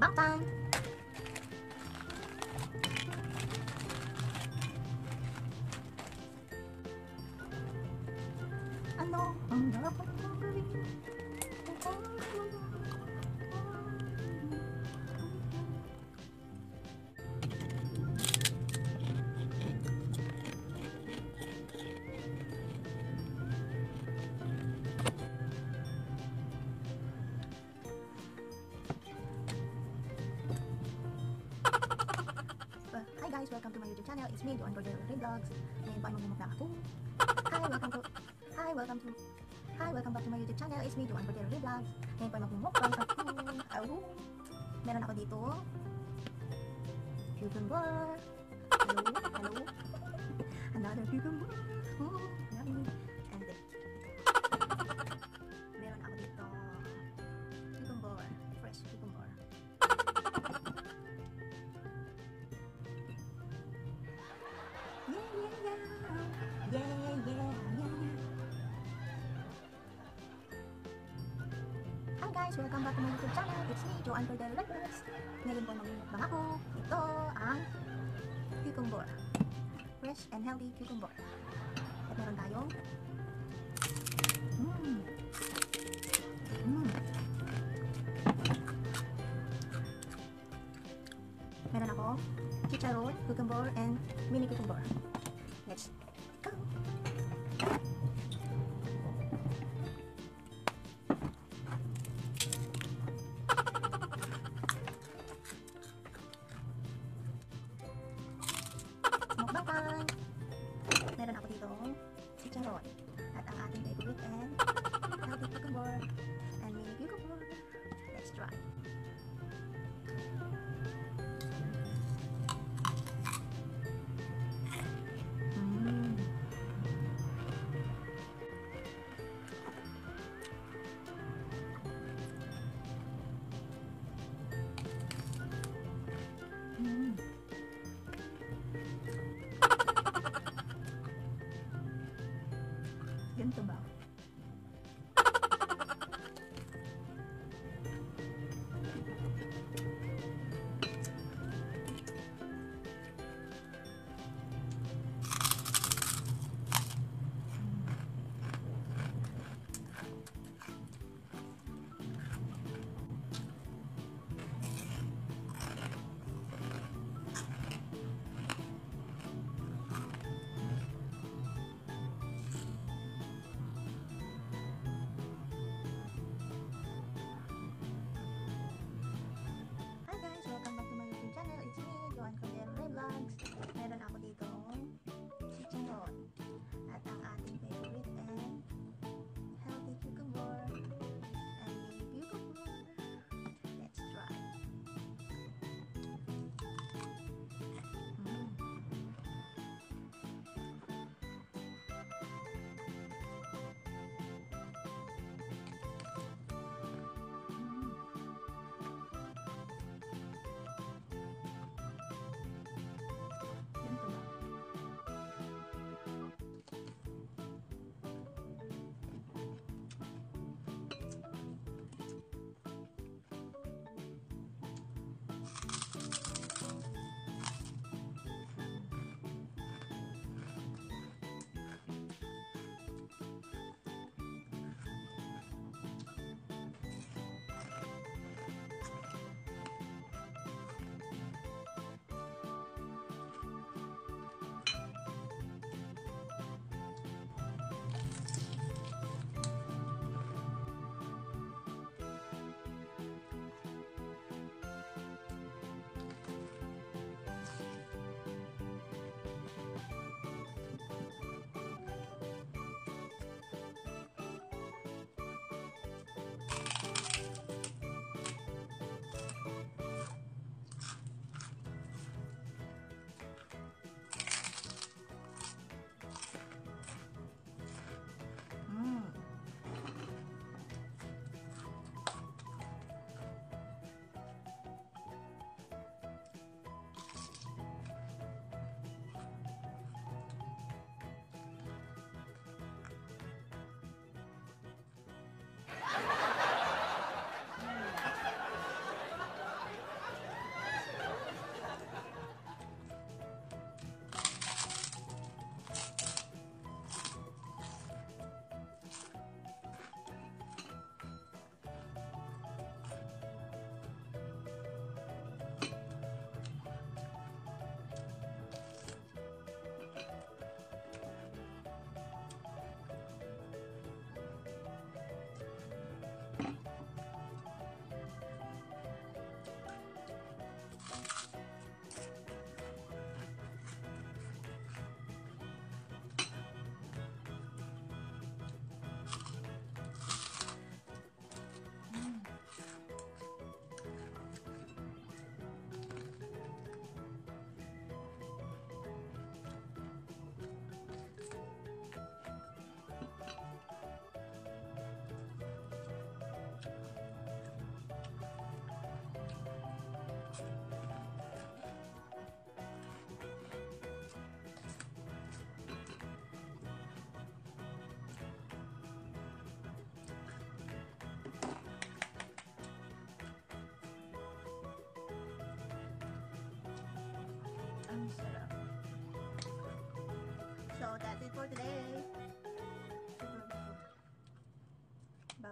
Bye-bye. I know I'm not guys, welcome to my YouTube channel. It's me, Joan Border Vlogs. Ngayon po ay magmumukbang ako. Hi, welcome to... Hi, welcome to... Hi, welcome back to my YouTube channel. It's me, Joan Border Vlogs. Ngayon po ay magmumukbang ako. Oh, meron ako dito. Cucumber. Hello, hello. Another cucumber. Oh, yummy. Hi guys! Welcome back to my YouTube channel. It's me, Joanne Cordero Records. Ngayon po magmumukbang ako. Ito ang cucumber. Fresh and healthy cucumber. At meron tayong Mmm. Mmm. Meron ako chicharon, cucumber, and mini cucumber.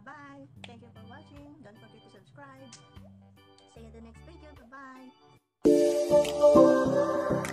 Bye-bye. Thank you for watching. Don't forget to subscribe. See you in the next video. Bye-bye.